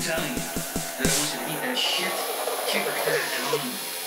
telling you that I want you to eat that shit, kick her cat, and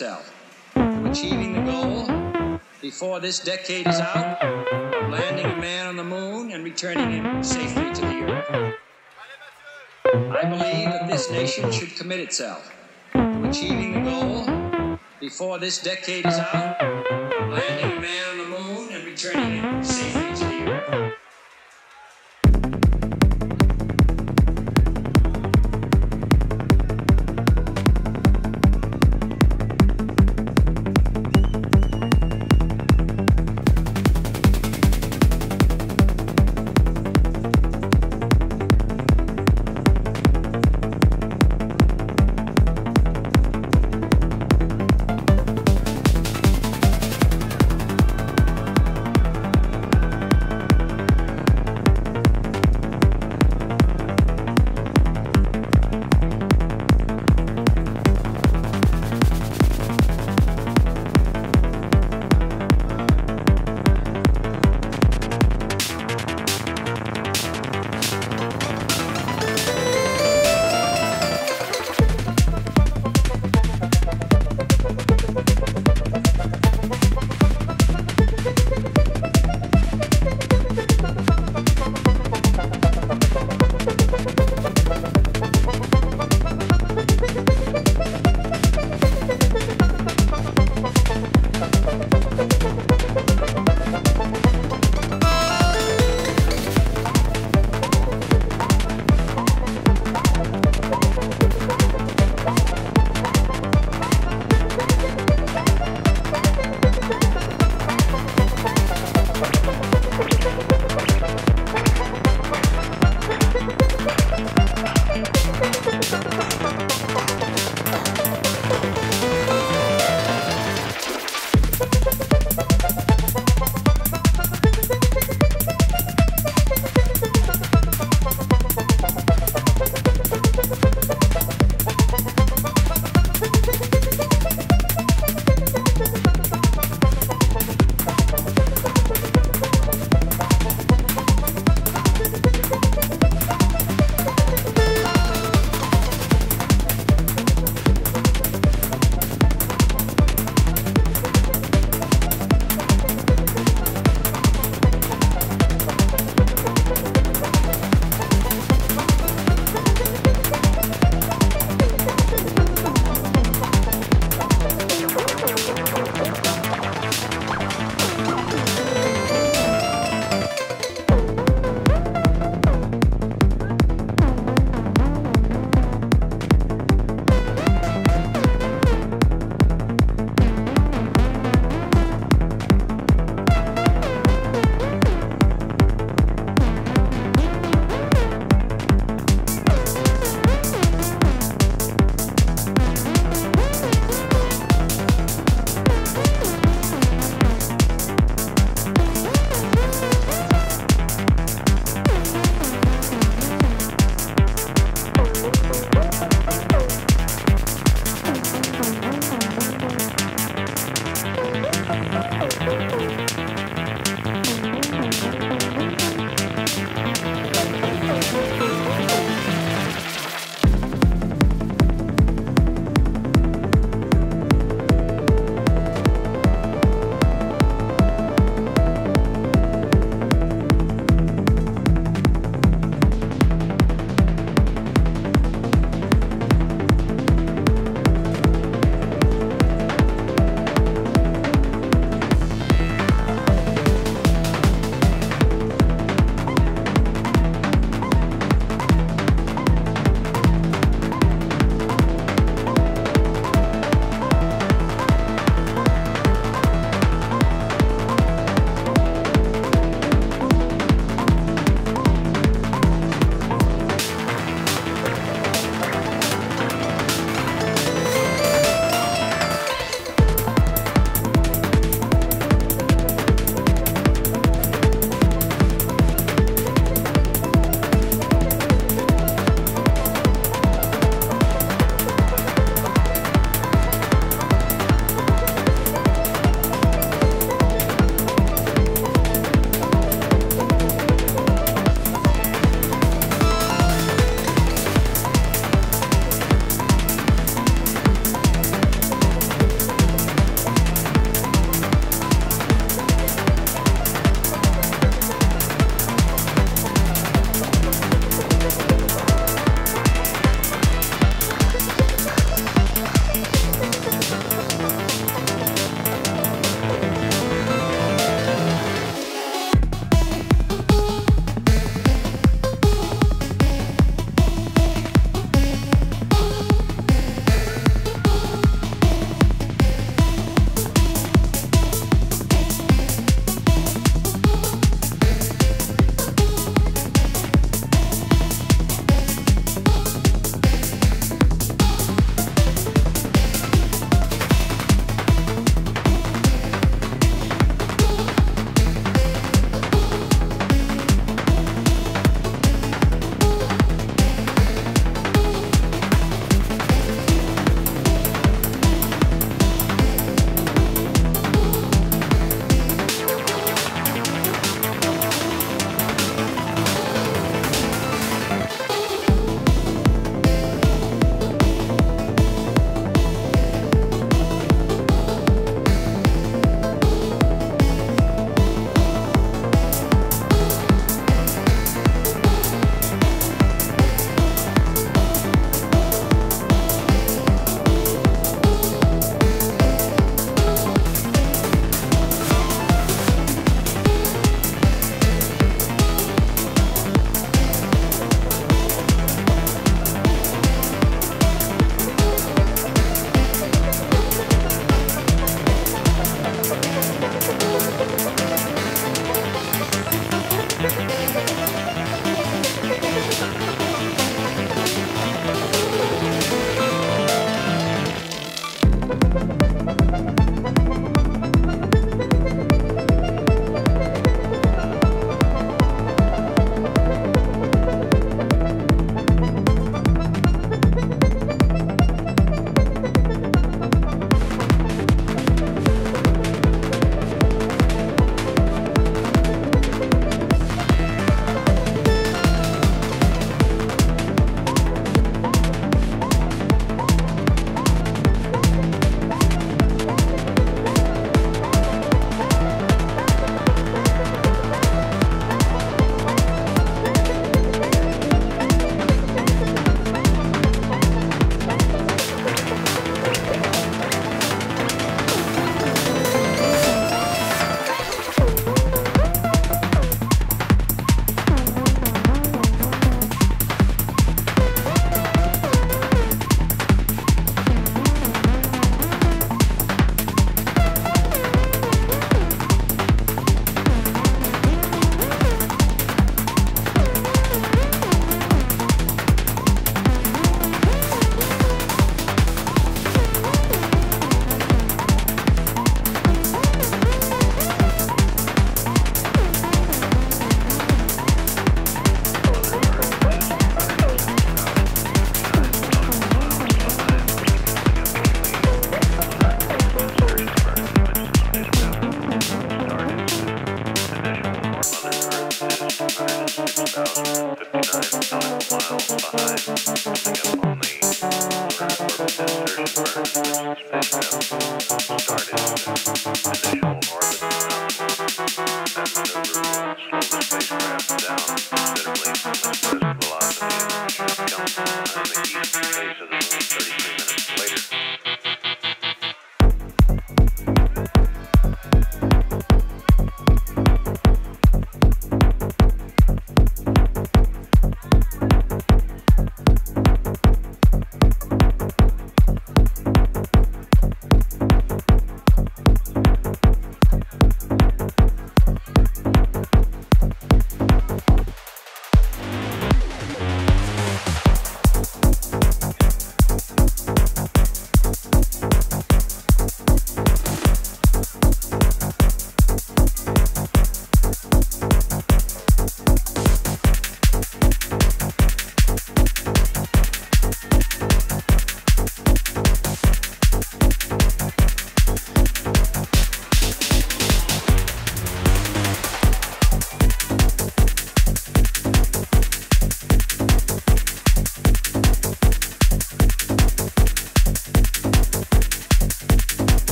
itself to achieving the goal. Before this decade is out landing a man on the moon and returning him safely to the earth. I believe that this nation should commit itself to achieving the goal. Before this decade is out landing a man on the moon and returning him safely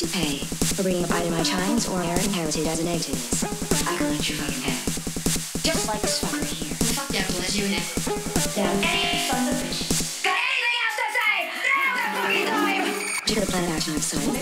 to pay for bringing either my chimes or their inherited as an egg. I collect your fucking head. Just like this fucker here. The fuck devil is you now. Down. Any sons of bitches. Got anything else to say? Now's the fucking time! To the planet Action, I'm sorry.